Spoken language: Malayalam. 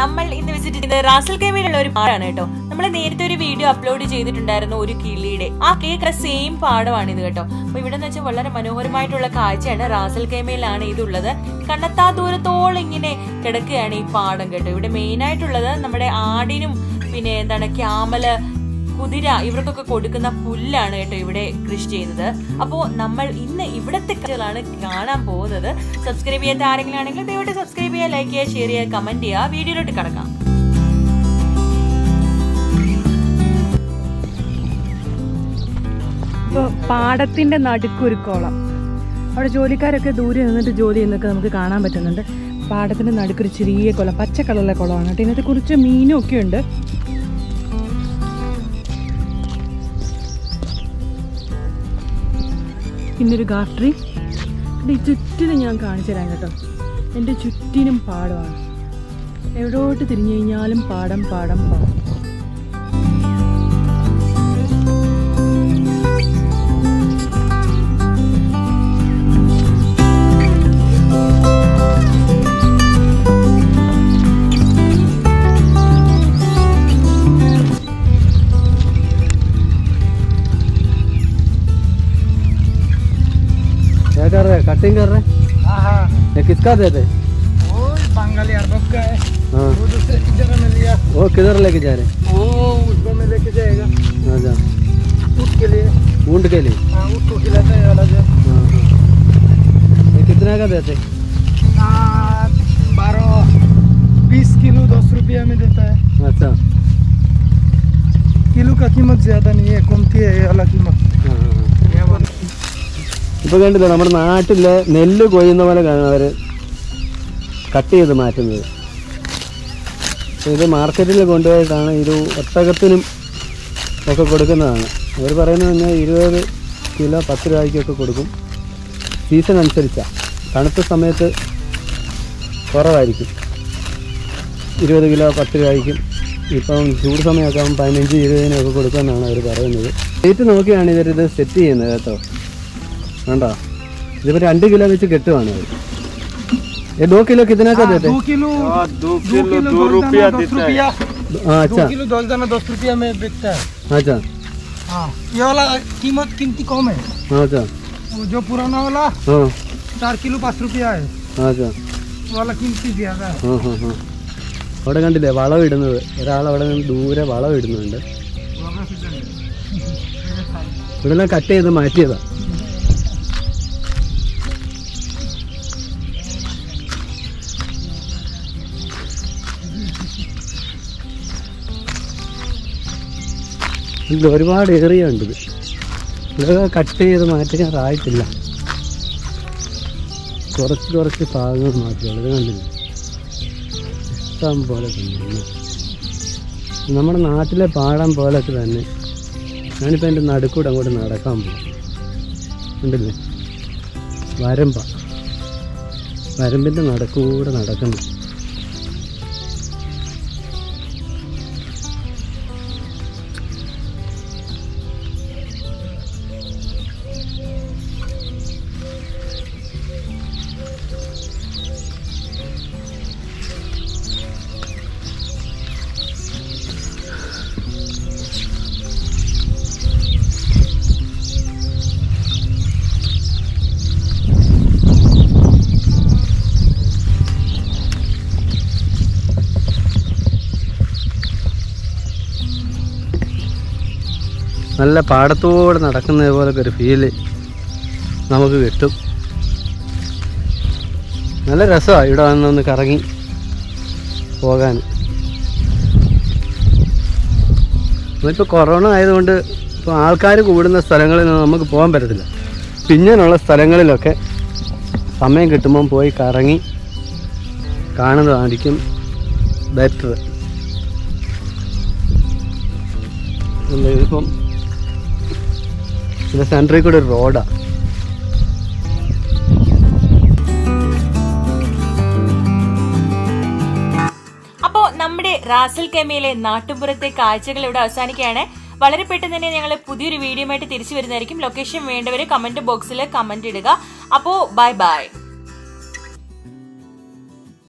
നമ്മൾ ഇന്ന് വിസിറ്റ് ചെയ്തത് റാസൽ കേവയിലുള്ള ഒരു പാടാണ് കേട്ടോ. നമ്മൾ നേരത്തെ ഒരു വീഡിയോ അപ്ലോഡ് ചെയ്തിട്ടുണ്ടായിരുന്നു ഒരു കിളിയുടെ ആ കേക്ക് സെയിം പാടമാണ് ഇത് കേട്ടോ. അപ്പൊ ഇവിടെ വെച്ചാൽ വളരെ മനോഹരമായിട്ടുള്ള കാഴ്ചയാണ് റാസൽ കേമയിലാണ് ഇതുള്ളത് കണ്ണത്താ ദൂരത്തോളം ഇങ്ങനെ കിടക്കുകയാണ് ഈ പാടം കേട്ടോ. ഇവിടെ മെയിൻ ആയിട്ടുള്ളത് നമ്മുടെ ആടിനും പിന്നെ എന്താണ് ക്യാമൽ കുതിര ഇവർക്കൊക്കെ കൊടുക്കുന്ന പുല്ലാണ് കേട്ടോ ഇവിടെ കൃഷി ചെയ്യുന്നത്. അപ്പോൾ നമ്മൾ ഇന്ന് ഇവിടത്തെ കാര്യങ്ങളാണ് കാണാൻ പോകുന്നത്. സബ്സ്ക്രൈബ് ചെയ്യാത്ത ആരെങ്കിലും ആണെങ്കിൽ ദയവായിട്ട് സബ്സ്ക്രൈബ് ചെയ്യുക ലൈക്ക് ചെയ്യുക ഷെയർ ചെയ്യുക കമന്റ് ചെയ്യുക. വീഡിയോയിലോട്ട് കിടക്കാം. ഇപ്പോൾ പാടത്തിന്റെ നടുക്കൊരു കുളം അവിടെ ജോലിക്കാരൊക്കെ ദൂരെ നിന്നിട്ട് ജോലി ചെയ്യുന്നൊക്കെ നമുക്ക് കാണാൻ പറ്റുന്നുണ്ട്. പാടത്തിന്റെ നടുക്കൊരു ചെറിയ കുളം പച്ച കളറിലെ കുളമാണ് കേട്ടോ. ഇതിനകത്ത് കുറച്ച് മീനും ഒക്കെ ഉണ്ട്. ഇന്നൊരു ഗാർട്ടറി ഈ ചുറ്റിനും ഞാൻ കാണിച്ചു തരാം കേട്ടോ. എന്റെ ചുറ്റിനും പാടമാണ് എവിടോട്ട് തിരിഞ്ഞു കഴിഞ്ഞാലും പാടം പാടം പാടം. क्या कर रहे हैं? कटिंग कर रहे हैं? हाँ हाँ। ये किसका देते वो बंगाली अरबक का है। हाँ। वो दूसरे की जगह में लिया वो किधर लेके जा रहे हैं? वो उसको में लेके जाएगा। अच्छा। ऊँट के लिए। ऊँट के लिए? हाँ ऊँट को खिलाता है अलग है हाँ हाँ। ये कितने का देते? हाँ, बारह बीस किलो दस रुपया में देता है। अच्छा। किलो का कीमत ज़्यादा नहीं है कमती है ये अलग कीमत। ആ, ആ, ആ. ഇപ്പൊ കണ്ടില്ലേ നമ്മുടെ നാട്ടിലെ നെല്ല് കൊയ്യുന്ന പോലെ കാണാൻ അവർ കട്ട് ചെയ്ത് മാറ്റുന്നത്. ഇത് മാർക്കറ്റിൽ കൊണ്ടുപോയിട്ടാണ് ഇത് ഒട്ടകത്തിനും ഒക്കെ കൊടുക്കുന്നതാണ്. അവർ പറയുന്നത് തന്നെ ഇരുപത് കിലോ പത്ത് രൂപയ്ക്കൊക്കെ കൊടുക്കും. സീസൺ അനുസരിച്ചാണ് തണുത്ത സമയത്ത് കുറവായിരിക്കും. ഇരുപത് കിലോ പത്ത് രൂപയ്ക്കും ഇപ്പം ചൂട് സമയമൊക്കെ ആകുമ്പോൾ പതിനഞ്ച് ഇരുപതിനൊക്കെ കൊടുക്കുമെന്നാണ് അവർ പറയുന്നത്. റേറ്റ് നോക്കിയാണ് ഇവരിത് സെറ്റ് ചെയ്യുന്നത് കേട്ടോ. വേണ്ടോ ഇതിപ്പോൾ രണ്ട് കിലോ വെച്ച് കെട്ടുവാണ് അവർ ये दो किलो कितना का देते दो किलो दो किलो दो रुपया दस रुपया हाँ अच्छा दो किलो दस दाना दस रुपया में बिकता है अच्छा हाँ ये वाला कीमत कीमती कम है हाँ अच्छा वो जो पुराना वाला हाँ चार किलो पाँच रुपया है अच्छा वो वाला कीमती ज़्यादा है ആ ഹാ ഹാ അവിടെ കണ്ടില്ലേ വളം ഇടുന്നത് ഒരാൾ അവിടെ നിന്ന് ദൂരെ വളം ഇടുന്നുണ്ട് ഇവിടെല്ലാം കട്ട് ചെയ്ത് മാറ്റിയതാ ഇത് ഒരുപാട് ഏറിയ ഉണ്ട് ഇത്. ഇതൊക്കെ കട്ട് ചെയ്ത് മാറ്റാറായിട്ടില്ല കുറച്ച് കുറച്ച് ഭാഗങ്ങൾ ഇത് കണ്ടില്ല? ഇഷ്ടം പോലെ തന്നെ നമ്മുടെ നാട്ടിലെ പാടം പോലൊക്കെ തന്നെ. ഞാനിപ്പോൾ എന്റെ നടുക്കൂടെ അങ്ങോട്ട് നടക്കാൻ പോകും ഉണ്ടല്ലേ വരമ്പ. വരമ്പിന്റെ നടക്കൂടെ നടക്കുന്നു. നല്ല പാടത്തോടെ നടക്കുന്നത് പോലൊക്കെ ഒരു ഫീൽ നമുക്ക് കിട്ടും. നല്ല രസമാണ് ഇവിടെ വന്നൊന്ന് കറങ്ങി പോകാൻ. ഇപ്പോൾ കൊറോണ ആയതുകൊണ്ട് ഇപ്പോൾ ആൾക്കാർ കൂടുന്ന സ്ഥലങ്ങളിൽ നമുക്ക് പോകാൻ പറ്റത്തില്ല. പിന്നെയുള്ള സ്ഥലങ്ങളിലൊക്കെ സമയം കിട്ടുമ്പം പോയി കറങ്ങി കാണുന്നതായിരിക്കും ബെറ്റർ ഇതിപ്പം ഇത് സെന്ററിൽ കൂടെ ഒരു റോഡാണ് അപ്പോൾ നമ്മുടെ റാസൽ കെമയിലെ നാട്ടുപുറത്തെ കാഴ്ചകൾ ഇവിടെ അവസാനിക്കുകയാണ്. വളരെ പെട്ടെന്ന് തന്നെ ഞങ്ങൾ പുതിയൊരു വീഡിയോ ആയിട്ട് തിരിച്ചു വരുന്നതായിരിക്കും. ലൊക്കേഷൻ വേണ്ടവര് കമന്റ് ബോക്സിൽ കമന്റ് ഇടുക. അപ്പോ ബൈ ബൈ